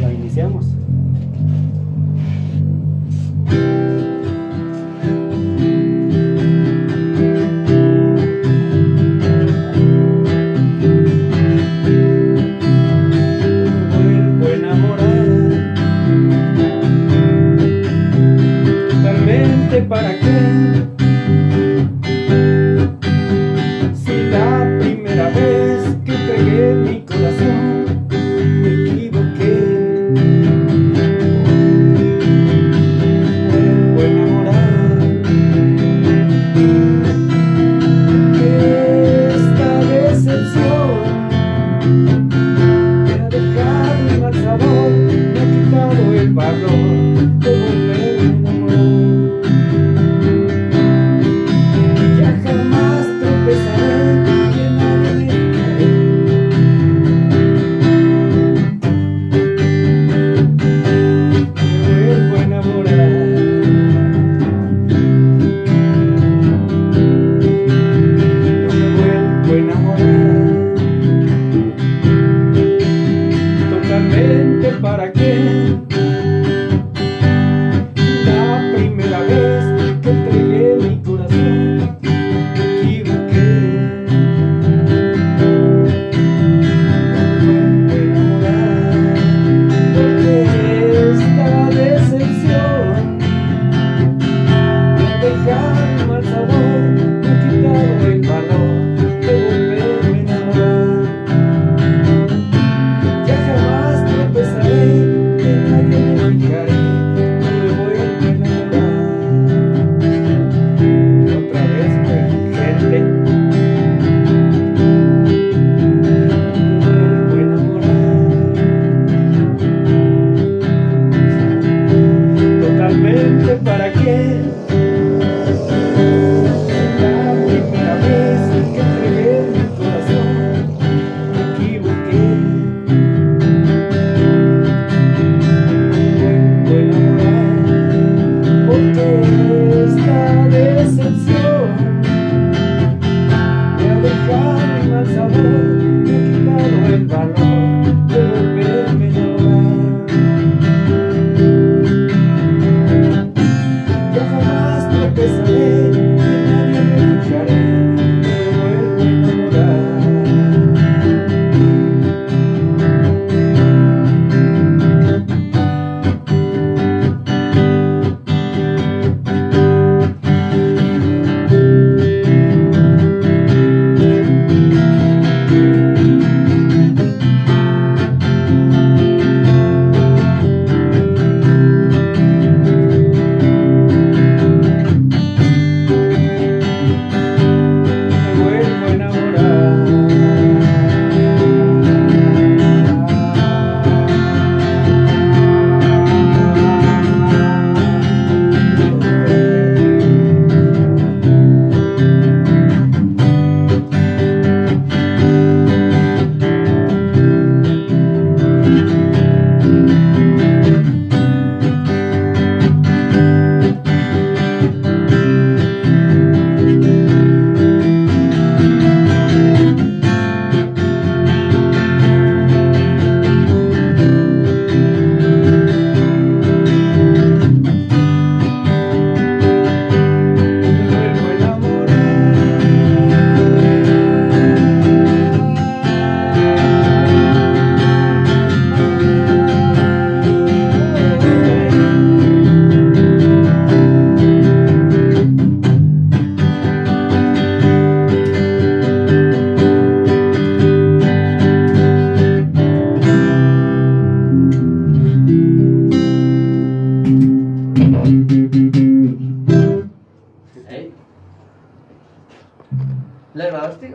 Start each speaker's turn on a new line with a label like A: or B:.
A: La iniciamos. realmente para qué. para que لا
B: ما عرفتي؟